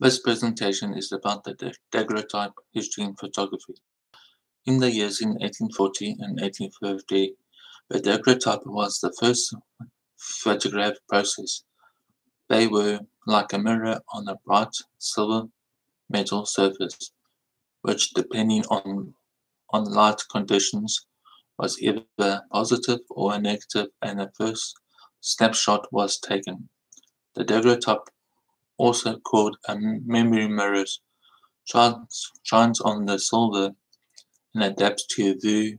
This presentation is about the daguerreotype history in photography. In the years in 1840 and 1850, the daguerreotype was the first photograph process. They were like a mirror on a bright silver metal surface, which depending on, on light conditions was either positive or negative and the first snapshot was taken. The daguerreotype also called a memory mirrors, shines, shines on the silver and adapts to view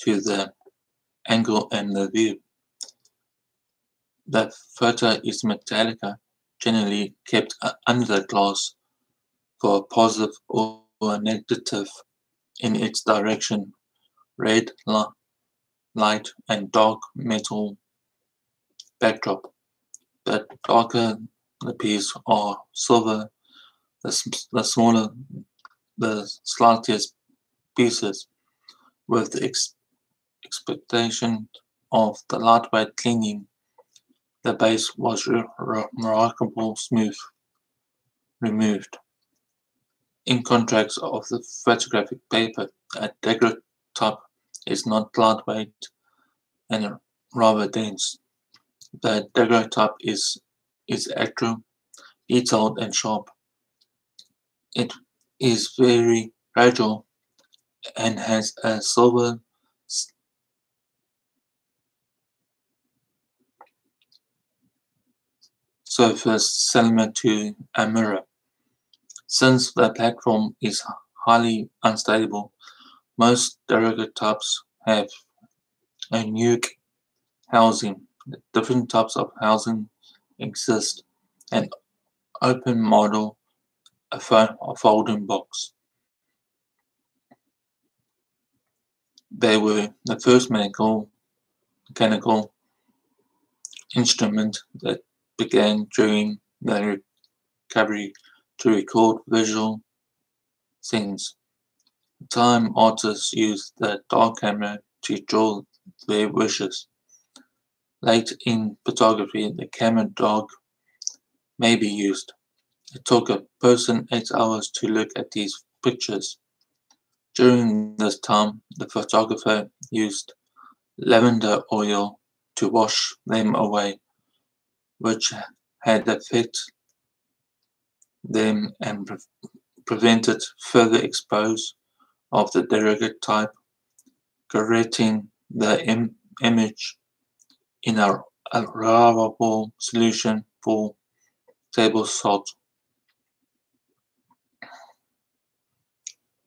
to the angle and the view. The photo is metallica, generally kept uh, under the glass for a positive or negative in its direction, red light and dark metal backdrop. The darker the piece are silver, the, the smaller, the slightest pieces, with the ex expectation of the lightweight cleaning. The base was remarkable smooth, removed. In contrast of the photographic paper, a daguerreotype is not lightweight and rather dense. The daguerreotype is is accurate, detailed, and sharp. It is very fragile and has a silver surface similar to a mirror. Since the platform is highly unstable, most daguerreotypes have a nuke housing. Different types of housing exist an open model, a, a folding box. They were the first medical mechanical instrument that began during the recovery to record visual scenes. Time artists used the dark camera to draw their wishes. Late in photography, the camera dog may be used. It took a person eight hours to look at these pictures. During this time, the photographer used lavender oil to wash them away, which had affected them and pre prevented further expose of the daguerreotype, correcting the Im image in a allowable solution for table salt.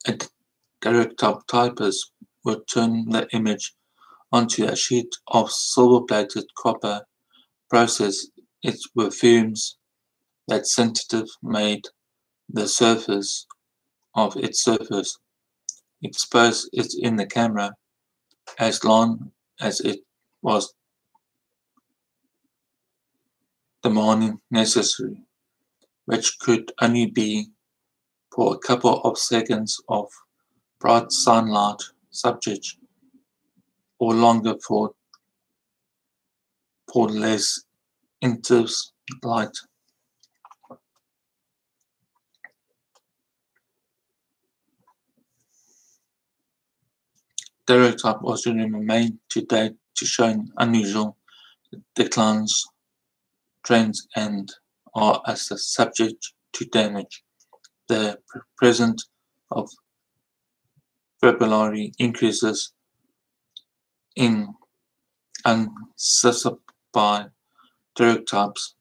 A daguerreotype typist would turn the image onto a sheet of silver-plated copper, process it with fumes that sensitive made the surface of its surface, expose it in the camera as long as it was the morning necessary, which could only be for a couple of seconds of bright sunlight subject or longer for, for less intense light. Daguerreotype was remained to date to show an unusual declines trends and are as a subject to damage. The presence of vocabulary increases in unspecified daguerreotypes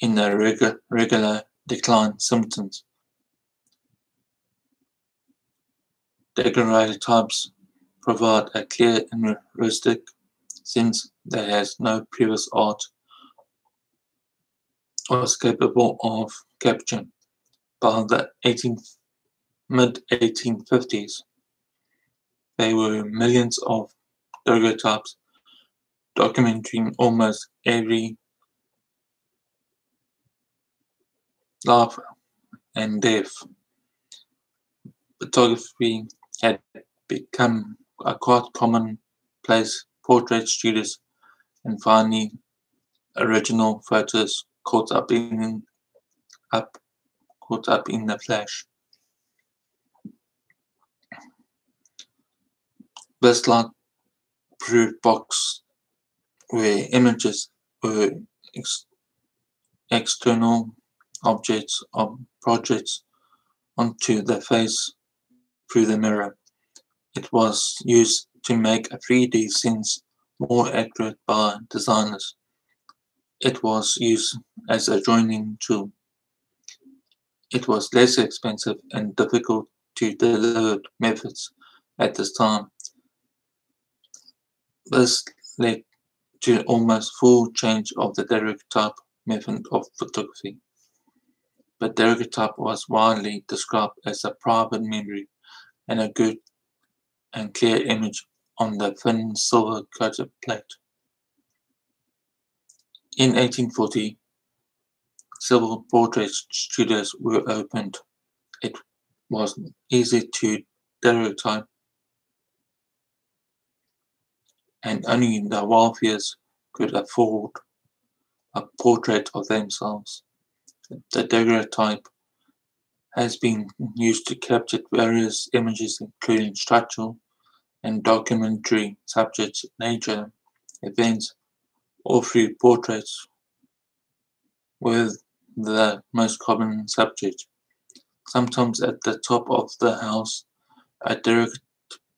in the regu regular decline symptoms. Daguerreotypes provide a clear and realistic since there has no previous art was capable of capture by the 18, mid-1850s. There were millions of daguerreotypes documenting almost every life and death. Photography had become a quite common place portrait studios and finally original photos caught up in up caught up in the. This light proof box where images were ex external objects of projects onto the face through the mirror. It was used to make a 3D sense more accurate by designers. It was used as a joining tool. It was less expensive and difficult to deliver methods at this time. This led to almost full change of the daguerreotype method of photography. But daguerreotype was widely described as a private memory and a good and clear image on the thin silver coated plate. In 1840, several portrait studios were opened. It was easy to daguerreotype and only the wealthiest could afford a portrait of themselves. The daguerreotype has been used to capture various images including structural and documentary subjects, nature, events, or through portraits with the most common subject. Sometimes at the top of the house, a direct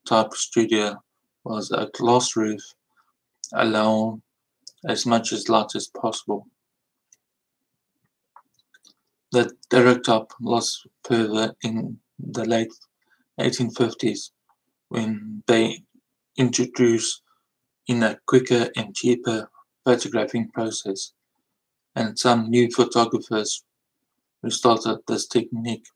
type studio was a glass roof, allowing as much as light as possible. The daguerreotype lost further in the late 1850s when they introduced in a quicker and cheaper photographing process, and some new photographers restarted this technique.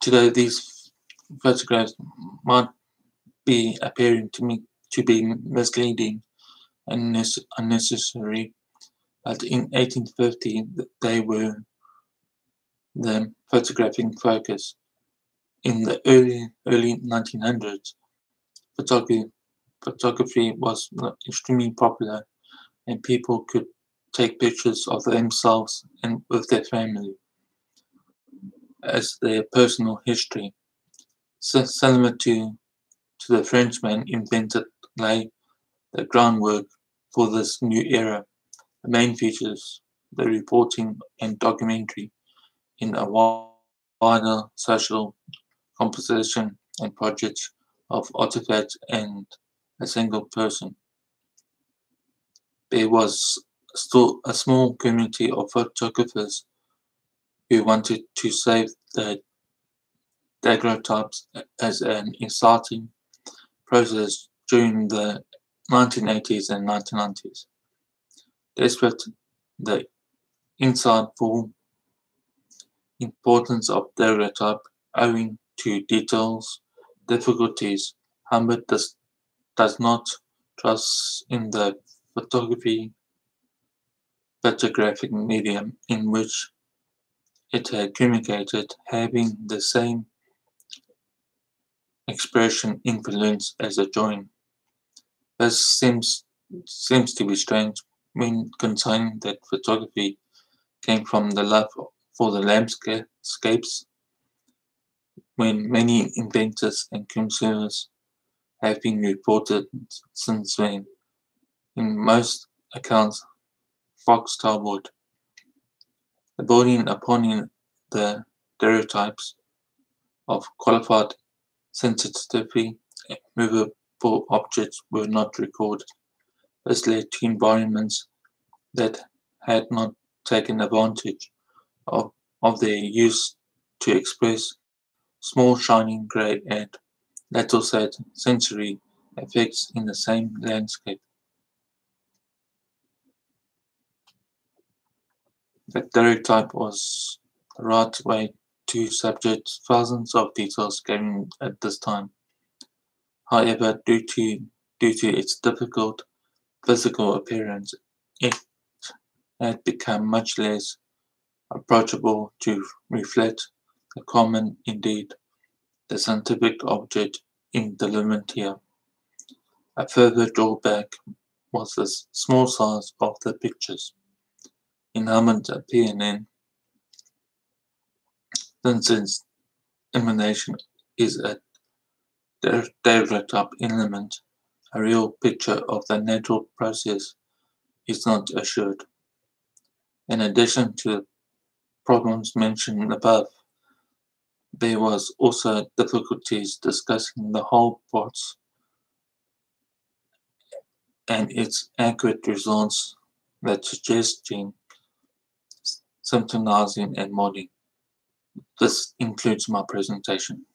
Today, these photographs might be appearing to me to be misleading and unnecessary, but in 1850 they were the photographing focus. In the early early 1900s, photography photography was uh, extremely popular, and people could take pictures of themselves and with their family as their personal history. So, to to the Frenchman invented lay the groundwork for this new era. The main features the reporting and documentary in a wider social composition and project of artifacts and a single person. There was still a small community of photographers who wanted to save the daguerreotypes as an exciting process during the 1980s and 1990s. Despite the insightful importance of daguerreotype owing to details difficulties, Humbert does, does not trust in the photography photographic medium in which it had communicated having the same expression influence as a join. This seems seems to be strange when considering that photography came from the love for the landscapes when many inventors and consumers have been reported since then. In most accounts, Fox Talbot, building upon the stereotypes of qualified sensitivity, movable objects were not recorded. This led to environments that had not taken advantage of, of their use to express small shining grey and lateral sensory effects in the same landscape. The daguerreotype was the right way to subject thousands of details gathered at this time. However, due to, due to its difficult physical appearance, it had become much less approachable to reflect the common, indeed, the scientific object in the here. A further drawback was the small size of the pictures. In PNN, then since emanation is a daguerreotype element, a real picture of the natural process is not assured. In addition to the problems mentioned above, there was also difficulties discussing the whole plots and its accurate results that suggest gene symptomizing and modeling. This includes my presentation.